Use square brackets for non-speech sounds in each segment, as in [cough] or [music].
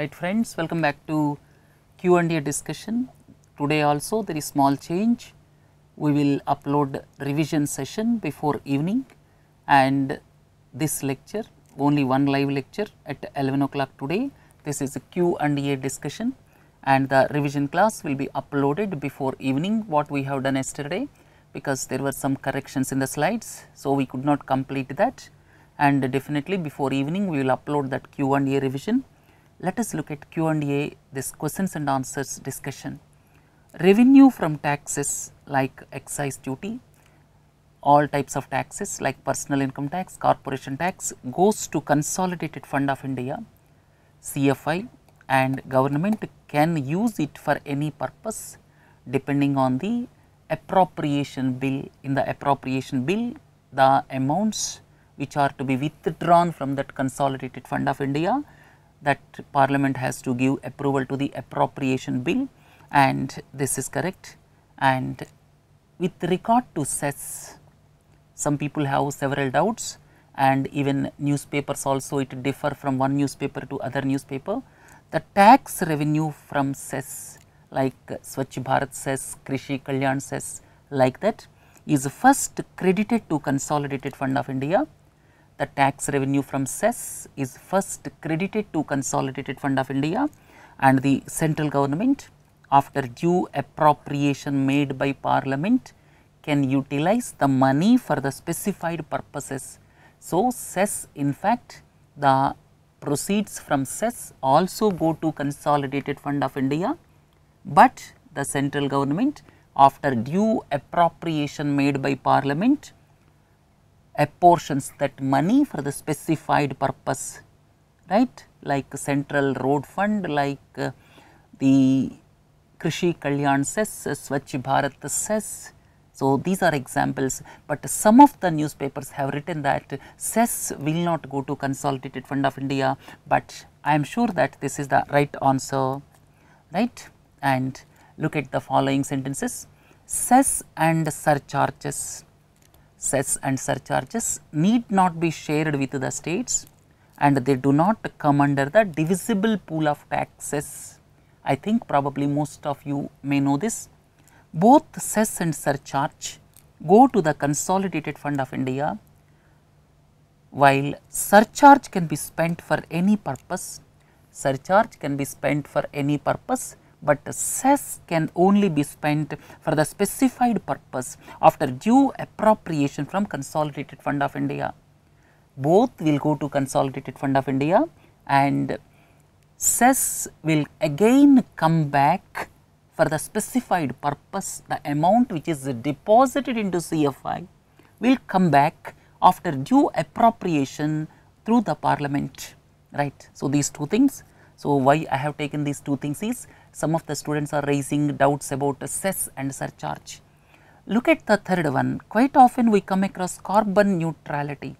Right friends, welcome back to Q&A discussion. Today also there is small change. We will upload revision session before evening and this lecture only one live lecture at 11 o'clock today. This is a Q&A discussion and the revision class will be uploaded before evening what we have done yesterday because there were some corrections in the slides. So, we could not complete that and definitely before evening we will upload that Q&A revision. Let us look at Q&A this questions and answers discussion. Revenue from taxes like excise duty, all types of taxes like personal income tax, corporation tax goes to consolidated fund of India, CFI and government can use it for any purpose depending on the appropriation bill. In the appropriation bill, the amounts which are to be withdrawn from that consolidated fund of India that parliament has to give approval to the appropriation bill and this is correct and with regard to cess some people have several doubts and even newspapers also it differ from one newspaper to other newspaper the tax revenue from cess like Swachh Bharat cess, Krishi Kalyan cess like that is first credited to consolidated fund of India. The tax revenue from cess is first credited to consolidated fund of India and the central government after due appropriation made by parliament can utilize the money for the specified purposes. So, cess in fact the proceeds from cess also go to consolidated fund of India but the central government after due appropriation made by parliament apportions that money for the specified purpose right like central road fund like uh, the Krishi Kalyan cess, Swachh Bharat cess. So, these are examples, but some of the newspapers have written that cess will not go to consolidated fund of India, but I am sure that this is the right answer right and look at the following sentences. Cess and surcharges, cess and surcharges need not be shared with the states and they do not come under the divisible pool of taxes. I think probably most of you may know this. Both cess and surcharge go to the consolidated fund of India while surcharge can be spent for any purpose, surcharge can be spent for any purpose but cess can only be spent for the specified purpose after due appropriation from consolidated fund of India. Both will go to consolidated fund of India and cess will again come back for the specified purpose the amount which is deposited into CFI will come back after due appropriation through the parliament right. So, these two things. So, why I have taken these two things is some of the students are raising doubts about cess and surcharge. Look at the third one, quite often we come across carbon neutrality.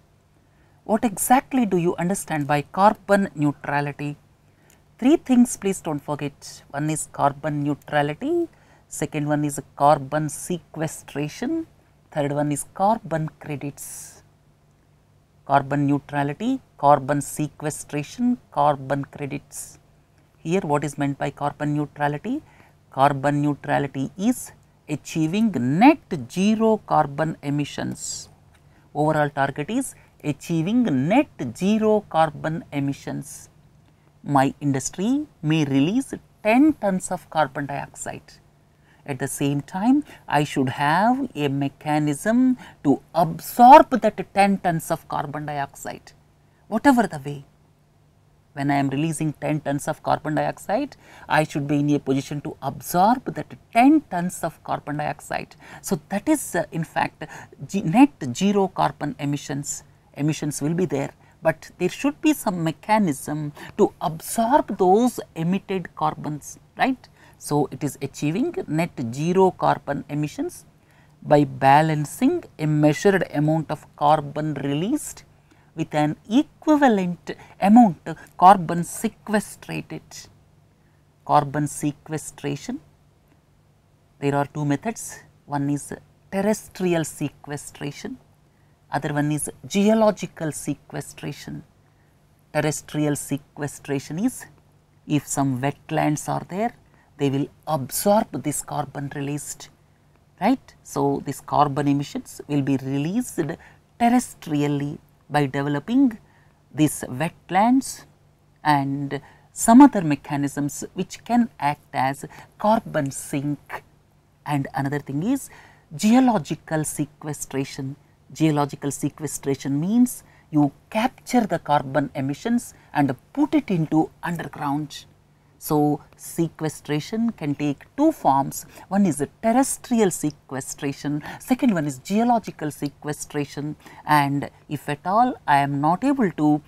What exactly do you understand by carbon neutrality? Three things please do not forget, one is carbon neutrality, second one is carbon sequestration, third one is carbon credits. Carbon neutrality, carbon sequestration, carbon credits. Here what is meant by carbon neutrality? Carbon neutrality is achieving net zero carbon emissions. Overall target is achieving net zero carbon emissions. My industry may release 10 tons of carbon dioxide. At the same time, I should have a mechanism to absorb that 10 tons of carbon dioxide, whatever the way when I am releasing 10 tons of carbon dioxide, I should be in a position to absorb that 10 tons of carbon dioxide. So, that is uh, in fact net zero carbon emissions, emissions will be there, but there should be some mechanism to absorb those emitted carbons, right. So, it is achieving net zero carbon emissions by balancing a measured amount of carbon released with an equivalent amount carbon sequestrated. Carbon sequestration, there are two methods, one is terrestrial sequestration, other one is geological sequestration. Terrestrial sequestration is if some wetlands are there, they will absorb this carbon released, right. So, this carbon emissions will be released terrestrially by developing these wetlands and some other mechanisms which can act as carbon sink and another thing is geological sequestration. Geological sequestration means you capture the carbon emissions and put it into underground. So, sequestration can take two forms. One is a terrestrial sequestration, second one is geological sequestration and if at all I am not able to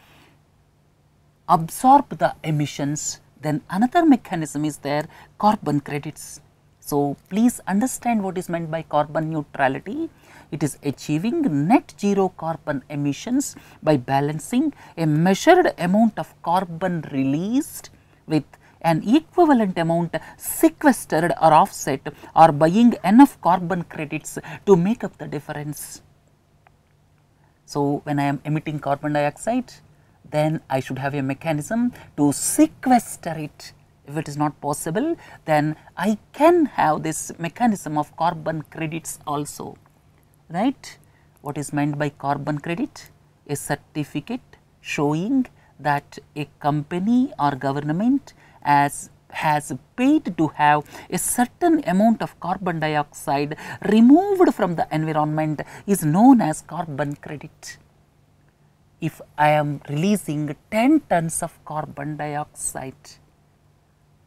absorb the emissions, then another mechanism is there carbon credits. So, please understand what is meant by carbon neutrality. It is achieving net zero carbon emissions by balancing a measured amount of carbon released with an equivalent amount sequestered or offset or buying enough carbon credits to make up the difference. So, when I am emitting carbon dioxide, then I should have a mechanism to sequester it. If it is not possible, then I can have this mechanism of carbon credits also, right. What is meant by carbon credit? A certificate showing that a company or government as has paid to have a certain amount of carbon dioxide removed from the environment is known as carbon credit. If I am releasing 10 tons of carbon dioxide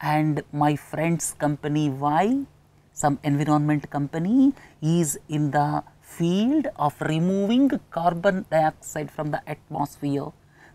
and my friend's company Y, some environment company is in the field of removing carbon dioxide from the atmosphere,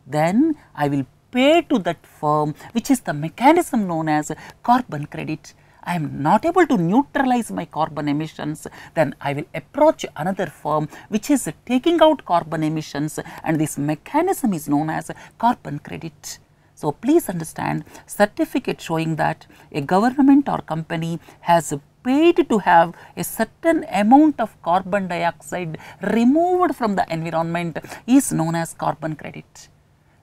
then I will pay to that firm which is the mechanism known as carbon credit I am not able to neutralize my carbon emissions, then I will approach another firm which is taking out carbon emissions and this mechanism is known as carbon credit. So, please understand certificate showing that a government or company has paid to have a certain amount of carbon dioxide removed from the environment is known as carbon credit.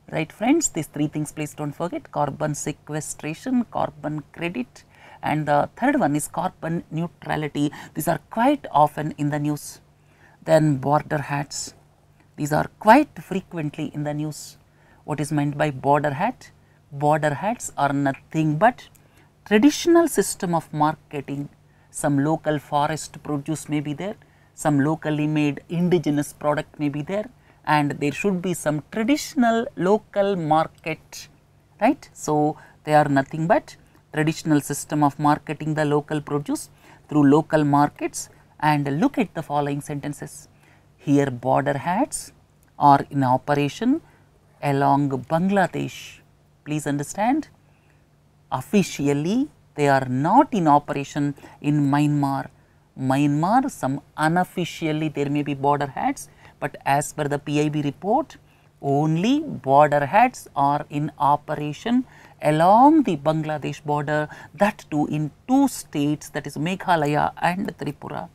Right friends, these three things please do not forget carbon sequestration, carbon credit and the third one is carbon neutrality. These are quite often in the news. Then border hats, these are quite frequently in the news. What is meant by border hat? Border hats are nothing but traditional system of marketing. Some local forest produce may be there, some locally made indigenous product may be there and there should be some traditional local market, right. So, they are nothing but traditional system of marketing the local produce through local markets and look at the following sentences. Here border hats are in operation along Bangladesh. Please understand officially they are not in operation in Myanmar. Myanmar some unofficially there may be border hats, but as per the PIB report only border hats are in operation along the Bangladesh border that too in two states that is Meghalaya and Tripura.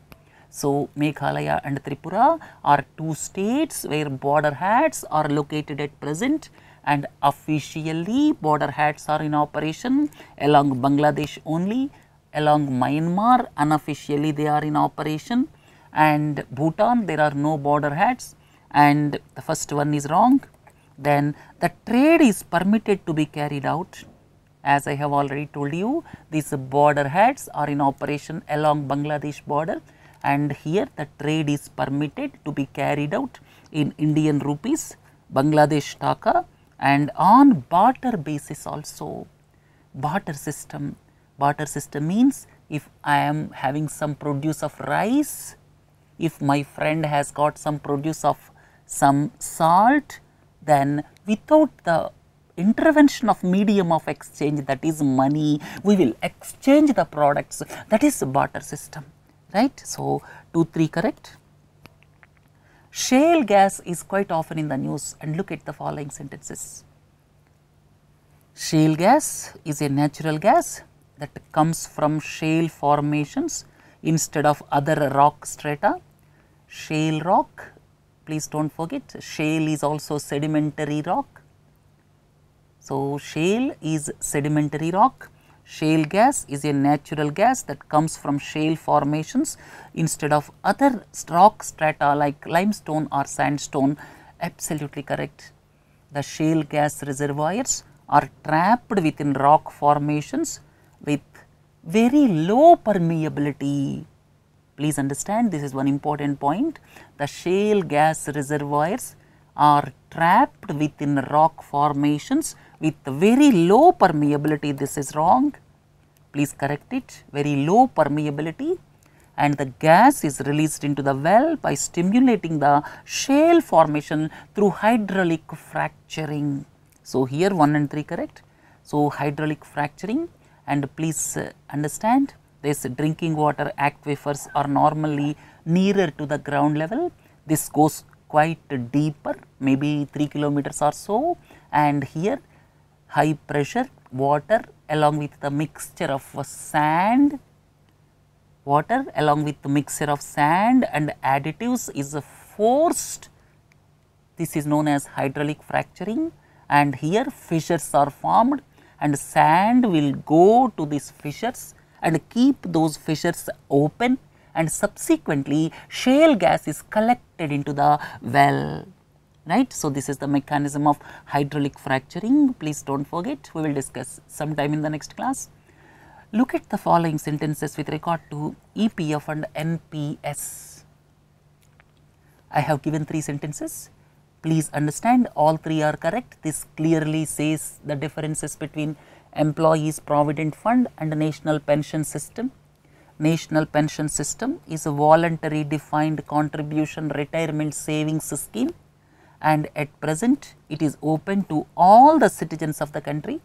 So, Meghalaya and Tripura are two states where border hats are located at present and officially border hats are in operation along Bangladesh only, along Myanmar unofficially they are in operation and Bhutan there are no border hats and the first one is wrong then the trade is permitted to be carried out. As I have already told you, these border hats are in operation along Bangladesh border and here the trade is permitted to be carried out in Indian rupees, Bangladesh taka and on barter basis also. Barter system, barter system means if I am having some produce of rice, if my friend has got some produce of some salt, then without the intervention of medium of exchange that is money, we will exchange the products that is barter system, right. So, 2, 3 correct. Shale gas is quite often in the news and look at the following sentences. Shale gas is a natural gas that comes from shale formations instead of other rock strata. Shale rock please do not forget shale is also sedimentary rock. So, shale is sedimentary rock, shale gas is a natural gas that comes from shale formations instead of other rock strata like limestone or sandstone absolutely correct. The shale gas reservoirs are trapped within rock formations with very low permeability. Please understand this is one important point. The shale gas reservoirs are trapped within rock formations with very low permeability. This is wrong. Please correct it. Very low permeability and the gas is released into the well by stimulating the shale formation through hydraulic fracturing. So, here 1 and 3 correct. So, hydraulic fracturing and please uh, understand this drinking water aquifers are normally nearer to the ground level. This goes quite deeper maybe 3 kilometers or so. And here high pressure water along with the mixture of sand water along with the mixture of sand and additives is forced. This is known as hydraulic fracturing. And here fissures are formed and sand will go to these fissures and keep those fissures open and subsequently shale gas is collected into the well right. So, this is the mechanism of hydraulic fracturing please do not forget we will discuss sometime in the next class. Look at the following sentences with regard to EPF and NPS. I have given three sentences. Please understand all three are correct. This clearly says the differences between Employees Provident Fund and National Pension System. National Pension System is a voluntary defined contribution retirement savings scheme and at present it is open to all the citizens of the country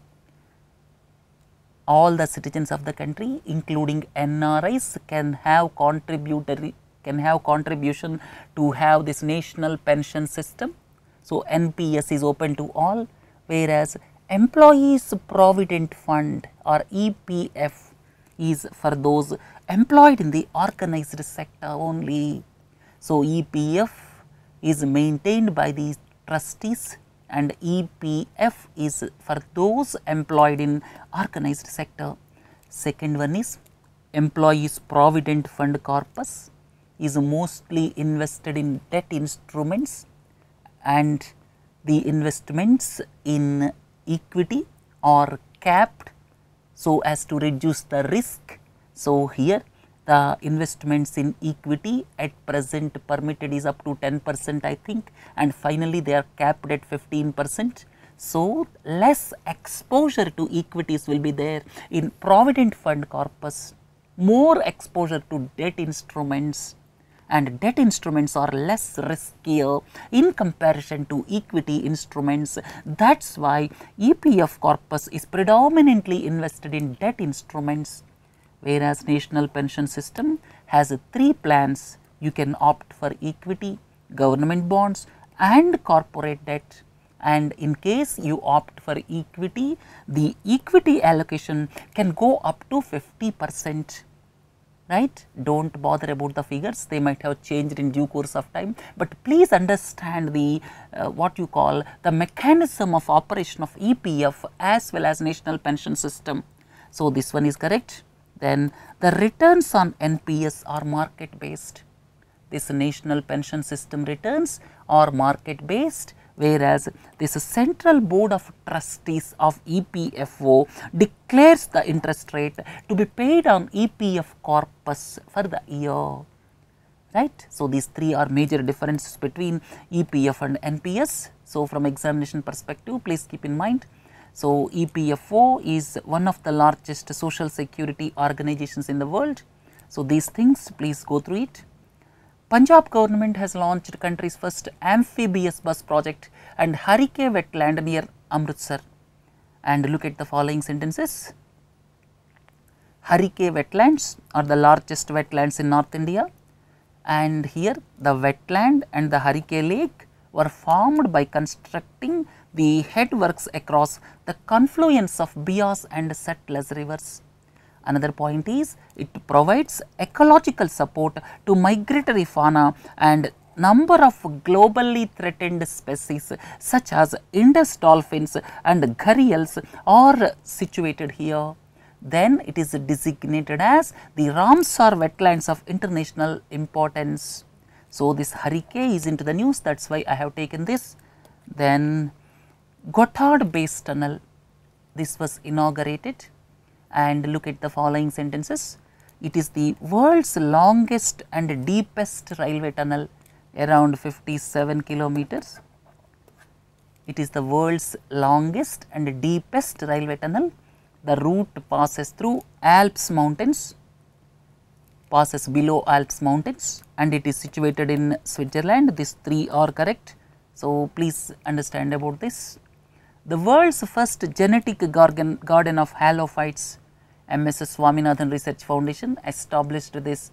all the citizens of the country including NRIs can have contributory can have contribution to have this national pension system. So, NPS is open to all whereas employees provident fund or EPF is for those employed in the organized sector only. So, EPF is maintained by the trustees and EPF is for those employed in organized sector. Second one is employees provident fund corpus is mostly invested in debt instruments and the investments in equity are capped so as to reduce the risk. So, here the investments in equity at present permitted is up to 10 percent I think and finally they are capped at 15 percent. So, less exposure to equities will be there in provident fund corpus, more exposure to debt instruments and debt instruments are less riskier in comparison to equity instruments. That is why EPF corpus is predominantly invested in debt instruments whereas national pension system has three plans. You can opt for equity, government bonds and corporate debt. And in case you opt for equity, the equity allocation can go up to 50 percent right. Do not bother about the figures, they might have changed in due course of time, but please understand the uh, what you call the mechanism of operation of EPF as well as national pension system. So, this one is correct then the returns on NPS are market based. This national pension system returns are market based whereas this central board of trustees of EPFO declares the interest rate to be paid on EPF corpus for the year right. So, these three are major differences between EPF and NPS. So, from examination perspective please keep in mind so, EPFO is one of the largest social security organizations in the world. So, these things please go through it. Punjab government has launched country's first amphibious bus project and Harike wetland near Amritsar. And look at the following sentences. Harike wetlands are the largest wetlands in North India and here the wetland and the Harike lake were formed by constructing the headworks across the confluence of Beas and Sutlej rivers. Another point is it provides ecological support to migratory fauna and number of globally threatened species such as Indus dolphins and gharials are situated here. Then it is designated as the Ramsar wetlands of international importance. So, this Harike is into the news that is why I have taken this. Then Gotthard base tunnel this was inaugurated and look at the following sentences. It is the world's longest and deepest railway tunnel around 57 kilometers. It is the world's longest and deepest railway tunnel. The route passes through Alps mountains, passes below Alps mountains and it is situated in Switzerland. These three are correct. So, please understand about this. The world's first genetic garden, garden of halophytes, M.S. Swaminathan Research Foundation established this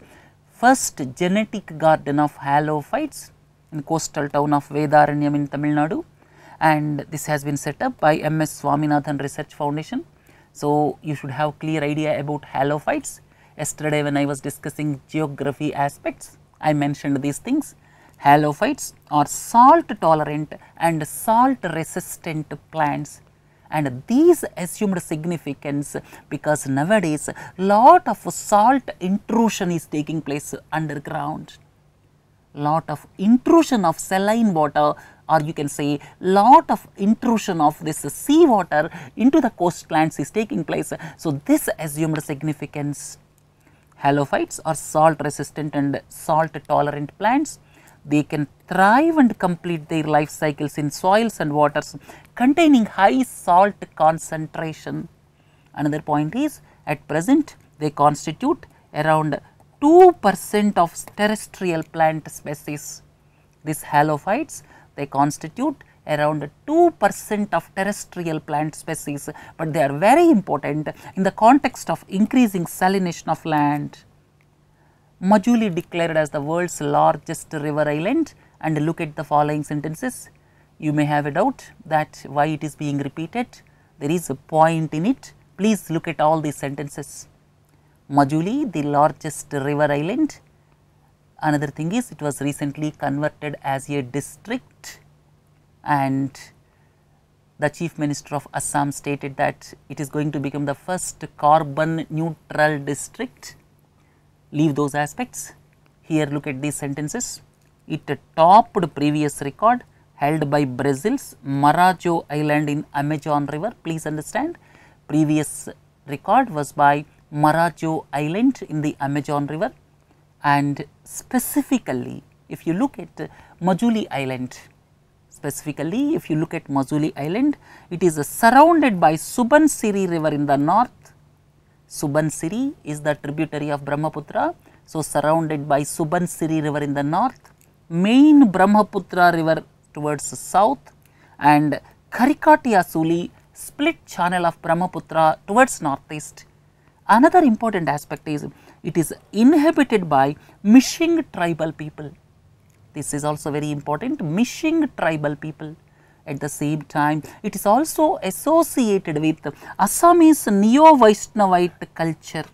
first genetic garden of halophytes in coastal town of Vedaranyam in Tamil Nadu and this has been set up by MS Swaminathan Research Foundation. So, you should have clear idea about halophytes. Yesterday when I was discussing geography aspects, I mentioned these things. Halophytes are salt tolerant and salt resistant plants and these assumed significance because nowadays lot of salt intrusion is taking place underground. Lot of intrusion of saline water or you can say lot of intrusion of this sea water into the coastlands is taking place. So, this assumed significance. Halophytes are salt resistant and salt tolerant plants they can thrive and complete their life cycles in soils and waters containing high salt concentration. Another point is at present they constitute around 2 percent of terrestrial plant species. These halophytes they constitute around 2 percent of terrestrial plant species, but they are very important in the context of increasing salination of land. Majuli declared as the world's largest river island and look at the following sentences. You may have a doubt that why it is being repeated. There is a point in it. Please look at all these sentences. Majuli, the largest river island. Another thing is it was recently converted as a district and the chief minister of Assam stated that it is going to become the first carbon neutral district leave those aspects. Here look at these sentences. It topped previous record held by Brazil's Marajo island in Amazon river. Please understand previous record was by Marajo island in the Amazon river and specifically if you look at Majuli island specifically if you look at Majuli island it is surrounded by Subansiri river in the north Subansiri is the tributary of Brahmaputra. So, surrounded by Subansiri river in the north, main Brahmaputra river towards south and Karikatiasuli split channel of Brahmaputra towards northeast. Another important aspect is it is inhabited by Mishing tribal people. This is also very important Mishing tribal people. At the same time, it is also associated with Assamese Neo-Vaishnavite culture.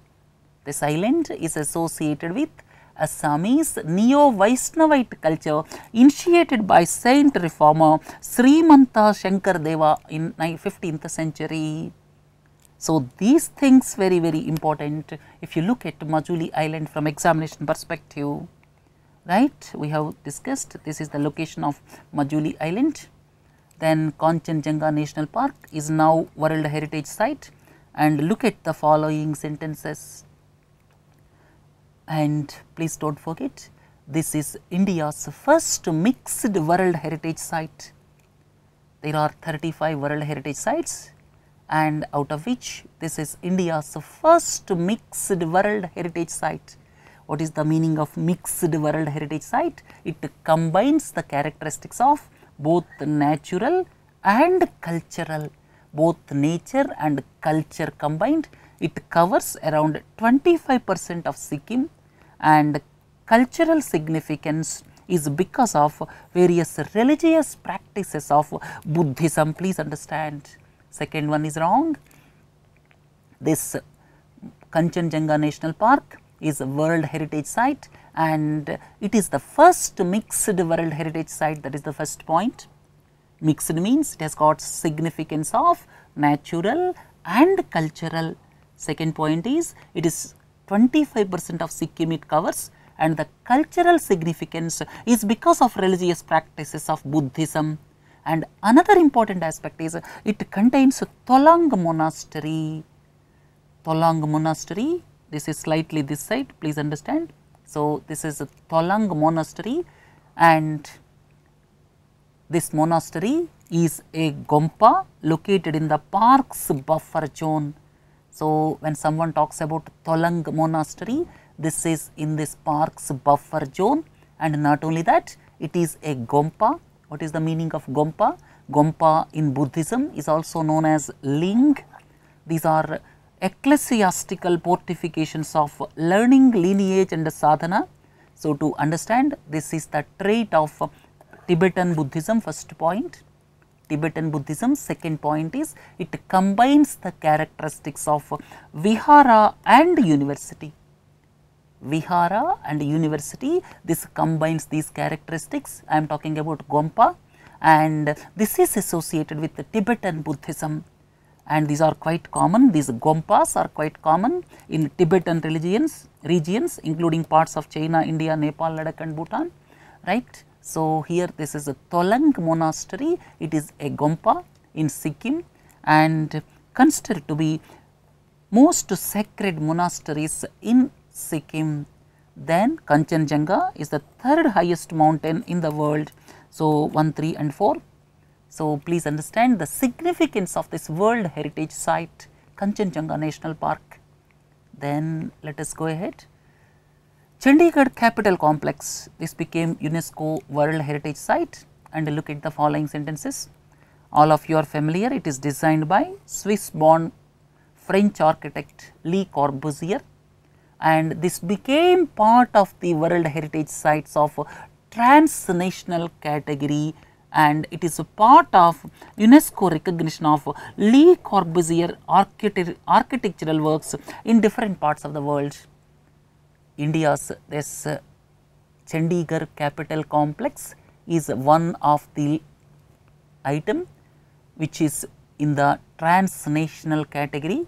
This island is associated with Assamese Neo-Vaishnavite culture initiated by Saint Reformer Srimanta Shankar Deva in 15th century. So, these things very very important if you look at Majuli island from examination perspective, right. We have discussed this is the location of Majuli island then Kanchenjunga National Park is now World Heritage Site and look at the following sentences and please do not forget this is India's first mixed World Heritage Site. There are 35 World Heritage Sites and out of which this is India's first mixed World Heritage Site. What is the meaning of mixed World Heritage Site? It combines the characteristics of both natural and cultural, both nature and culture combined. It covers around 25 percent of Sikkim and cultural significance is because of various religious practices of Buddhism. Please understand. Second one is wrong. This Kanchenjunga National Park is a World Heritage Site and it is the first mixed World Heritage Site that is the first point. Mixed means it has got significance of natural and cultural. Second point is it is 25 percent of Sikkim it covers and the cultural significance is because of religious practices of Buddhism. And another important aspect is it contains Tolang monastery. Tolang monastery this is slightly this side please understand. So, this is a Tolang monastery and this monastery is a Gompa located in the park's buffer zone. So, when someone talks about Tolang monastery this is in this park's buffer zone and not only that it is a Gompa. What is the meaning of Gompa? Gompa in Buddhism is also known as Ling. These are ecclesiastical fortifications of learning, lineage and sadhana. So, to understand this is the trait of Tibetan Buddhism first point. Tibetan Buddhism second point is it combines the characteristics of Vihara and university. Vihara and university this combines these characteristics I am talking about Gompa and this is associated with the Tibetan Buddhism and these are quite common these gompas are quite common in Tibetan religions regions including parts of China, India, Nepal, Ladakh and Bhutan right. So, here this is a Tolang monastery it is a gompa in Sikkim and considered to be most sacred monasteries in Sikkim. Then Kanchenjunga is the third highest mountain in the world. So, 1, 3 and 4 so, please understand the significance of this World Heritage Site Kanchenjunga National Park. Then let us go ahead. Chandigarh Capital Complex, this became UNESCO World Heritage Site and look at the following sentences. All of you are familiar, it is designed by Swiss born French architect Le Corbusier and this became part of the World Heritage Sites of transnational category and it is a part of UNESCO recognition of Le Corbusier architectural works in different parts of the world. India's this uh, Chandigarh capital complex is one of the item which is in the transnational category.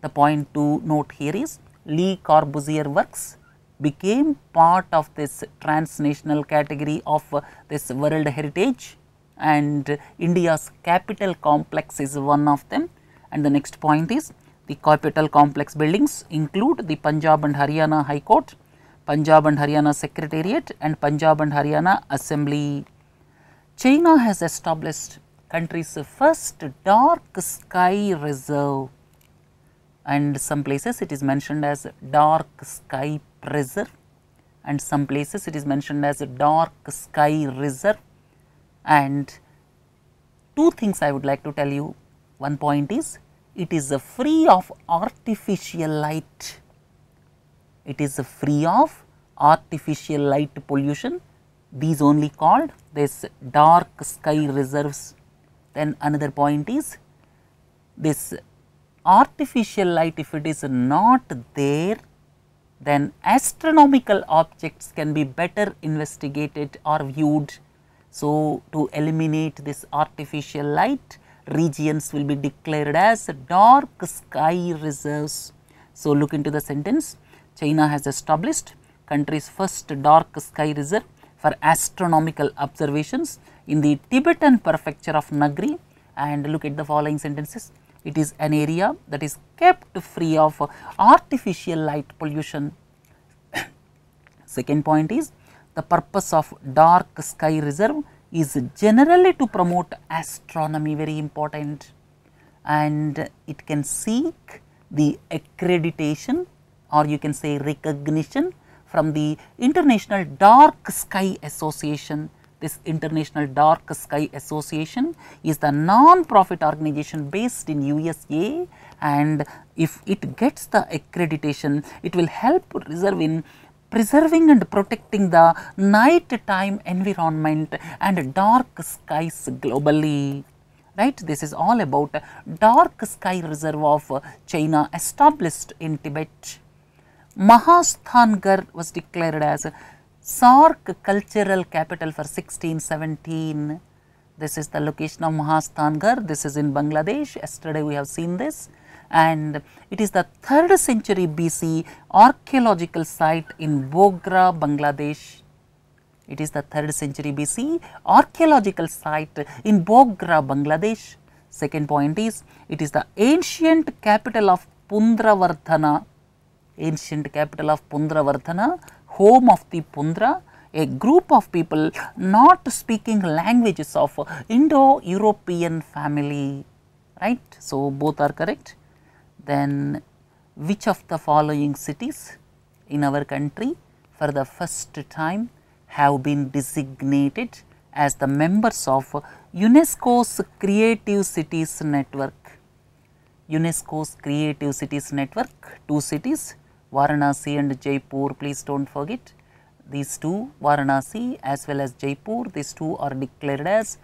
The point to note here is Le Corbusier works became part of this transnational category of uh, this world heritage and India's capital complex is one of them and the next point is the capital complex buildings include the Punjab and Haryana High Court, Punjab and Haryana Secretariat and Punjab and Haryana Assembly. China has established country's first dark sky reserve and some places it is mentioned as dark sky reserve and some places it is mentioned as a dark sky reserve and two things I would like to tell you. One point is it is a free of artificial light, it is a free of artificial light pollution these only called this dark sky reserves. Then another point is this artificial light if it is not there then astronomical objects can be better investigated or viewed. So, to eliminate this artificial light regions will be declared as dark sky reserves. So, look into the sentence China has established country's first dark sky reserve for astronomical observations in the Tibetan prefecture of Nagri and look at the following sentences it is an area that is kept free of artificial light pollution. [coughs] Second point is the purpose of dark sky reserve is generally to promote astronomy very important and it can seek the accreditation or you can say recognition from the International Dark Sky Association this International Dark Sky Association is the non-profit organization based in USA and if it gets the accreditation, it will help reserve in preserving and protecting the night time environment and dark skies globally right. This is all about dark sky reserve of China established in Tibet. Mahasthangarh was declared as SAARC cultural capital for 1617. This is the location of Mahasthangarh. This is in Bangladesh. Yesterday we have seen this and it is the 3rd century BC archaeological site in Bogra, Bangladesh. It is the 3rd century BC archaeological site in Bogra, Bangladesh. Second point is it is the ancient capital of Pundravardhana, ancient capital of Pundravardhana, home of the Pundra, a group of people not speaking languages of Indo-European family, right. So, both are correct. Then which of the following cities in our country for the first time have been designated as the members of UNESCO's Creative Cities Network. UNESCO's Creative Cities Network, two cities Varanasi and Jaipur, please do not forget these two Varanasi as well as Jaipur, these two are declared as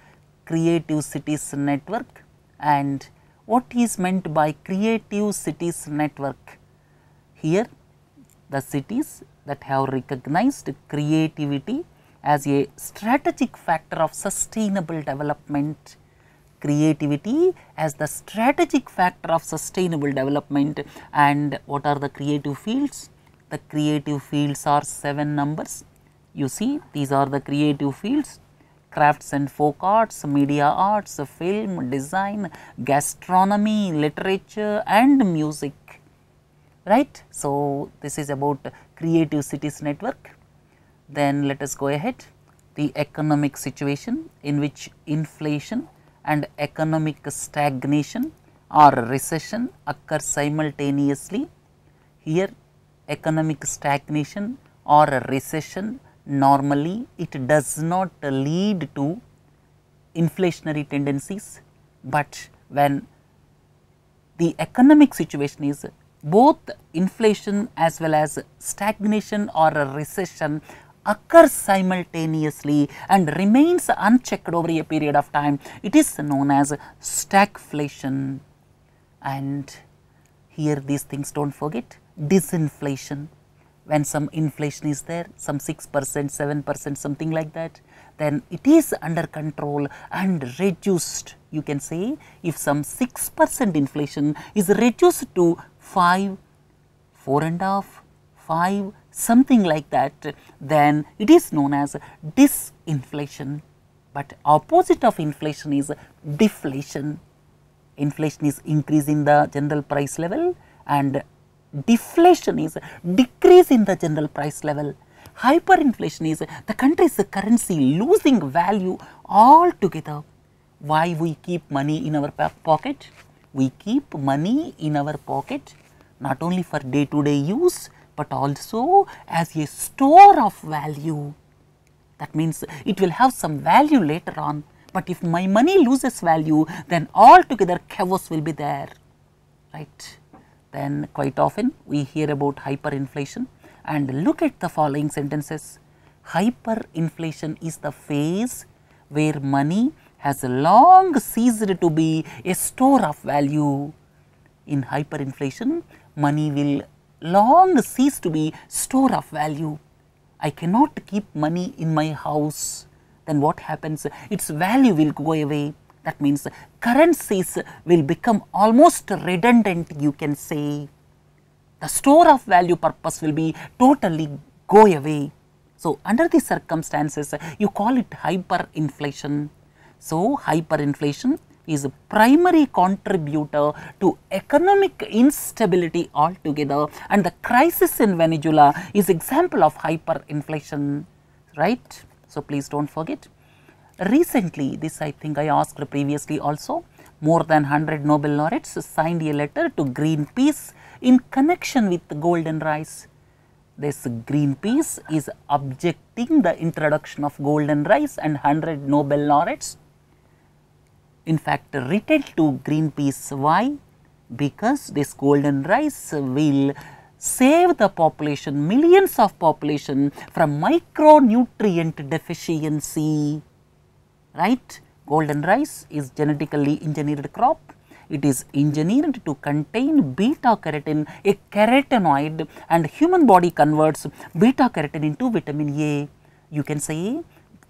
Creative Cities Network and what is meant by Creative Cities Network? Here the cities that have recognized creativity as a strategic factor of sustainable development creativity as the strategic factor of sustainable development. And what are the creative fields? The creative fields are 7 numbers. You see these are the creative fields. Crafts and folk arts media arts film design gastronomy literature and music. Right? So this is about creative cities network. Then let us go ahead. The economic situation in which inflation and economic stagnation or recession occur simultaneously. Here economic stagnation or recession normally it does not lead to inflationary tendencies, but when the economic situation is both inflation as well as stagnation or recession occurs simultaneously and remains unchecked over a period of time. It is known as stagflation. And here these things do not forget. Disinflation. When some inflation is there some 6 percent 7 percent something like that then it is under control and reduced. You can say if some 6 percent inflation is reduced to 5 four and a half 5 something like that, then it is known as disinflation. But opposite of inflation is deflation. Inflation is increase in the general price level and deflation is decrease in the general price level. Hyperinflation is the country's currency losing value altogether. Why we keep money in our pocket? We keep money in our pocket not only for day to day use, but also as a store of value. That means it will have some value later on, but if my money loses value, then altogether chaos will be there, right. Then quite often we hear about hyperinflation and look at the following sentences. Hyperinflation is the phase where money has long ceased to be a store of value. In hyperinflation, money will long cease to be store of value. I cannot keep money in my house, then what happens? Its value will go away. That means currencies will become almost redundant you can say. The store of value purpose will be totally go away. So, under these circumstances you call it hyperinflation. So, hyperinflation is a primary contributor to economic instability altogether and the crisis in Venezuela is example of hyperinflation, right. So, please do not forget. Recently, this I think I asked previously also, more than 100 Nobel laureates signed a letter to Greenpeace in connection with the golden rice. This Greenpeace is objecting the introduction of golden rice and 100 Nobel laureates in fact written to Greenpeace. Why? Because this golden rice will save the population, millions of population from micronutrient deficiency, right. Golden rice is genetically engineered crop. it is engineered to contain beta carotene a carotenoid and human body converts beta carotene into vitamin A. You can say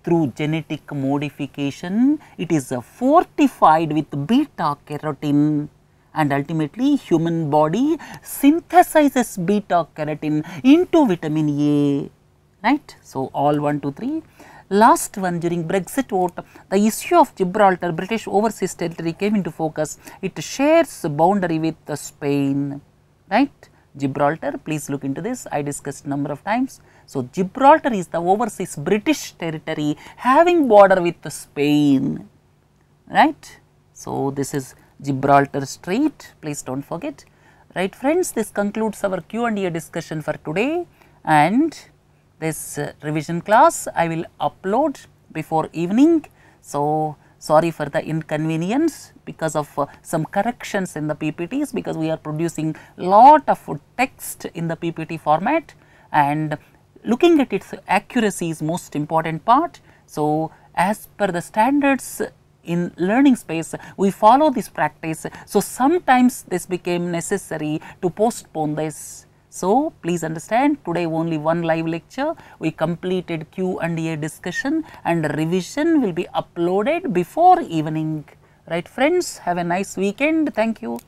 through genetic modification it is uh, fortified with beta carotene and ultimately human body synthesizes beta carotene into vitamin A right. So, all 1 2 3 last one during Brexit vote, the issue of Gibraltar, British overseas territory came into focus. It shares boundary with Spain, right? Gibraltar, please look into this, I discussed number of times. So, Gibraltar is the overseas British territory having border with Spain, right. So, this is Gibraltar Strait, please do not forget. Right friends, this concludes our Q and A discussion for today and this uh, revision class I will upload before evening. So, sorry for the inconvenience because of uh, some corrections in the PPTs because we are producing lot of text in the PPT format and looking at its accuracy is most important part. So, as per the standards in learning space we follow this practice. So, sometimes this became necessary to postpone this so, please understand today only one live lecture. We completed Q and A discussion and revision will be uploaded before evening. Right friends? Have a nice weekend. Thank you.